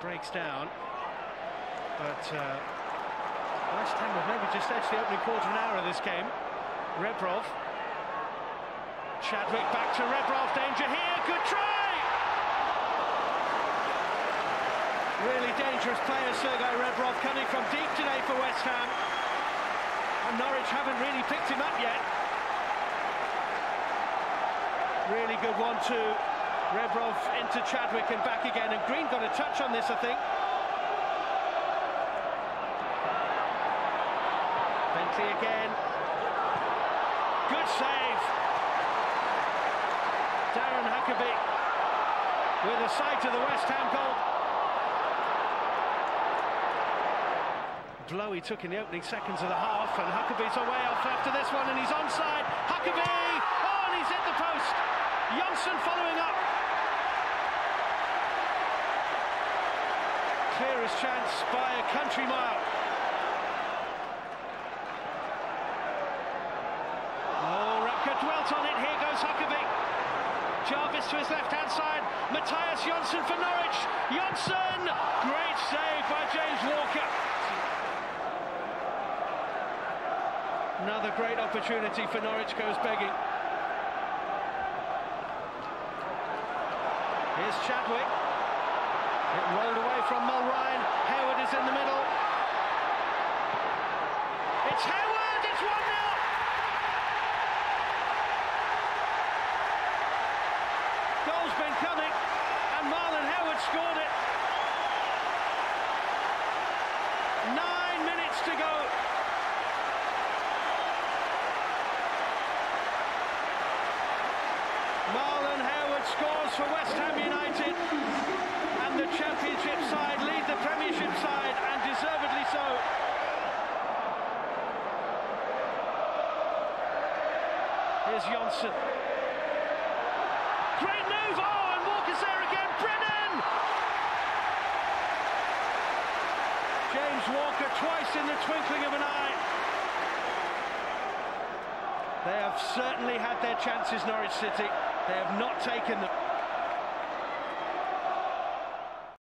breaks down. But uh, West Ham have maybe just edged the opening quarter of an hour of this game. Rebrov. Chadwick back to Rebrov. Danger here. Good try. Really dangerous player, Sergei Rebrov, coming from deep today for West Ham. And Norwich haven't really picked him up yet. Really good one-two. Rebrov into Chadwick and back again. And Green got a touch on this, I think. Bentley again. Good save. Darren Huckerby with a sight to the West Ham goal. blow he took in the opening seconds of the half, and Huckerby's away off after this one, and he's onside. Huckerby! Oh, and he's hit the post. Jonson following up. Clearest chance by a country mile. Oh, Rapke dwelt on it. Here goes Huckerby. Jarvis to his left-hand side. Mattias Jonson for Norwich. Jonson! Great save by James Walker. Another great opportunity for Norwich goes begging. Here's Chadwick. It rolled away from Mulryne. Harewood is in the middle. It's Harewood! It's 1 0! Goal's been coming, and Marlon Harewood scored it. Nine minutes to go. Marlon Harewood scores for West Ham United and the Championship side lead the Premiership side and deservedly so. Here's Jonson. Great move! Oh, and Walker's there again. Brennan! James Walker twice in the twinkling of an eye. They have certainly had their chances, Norwich City. They have not taken them.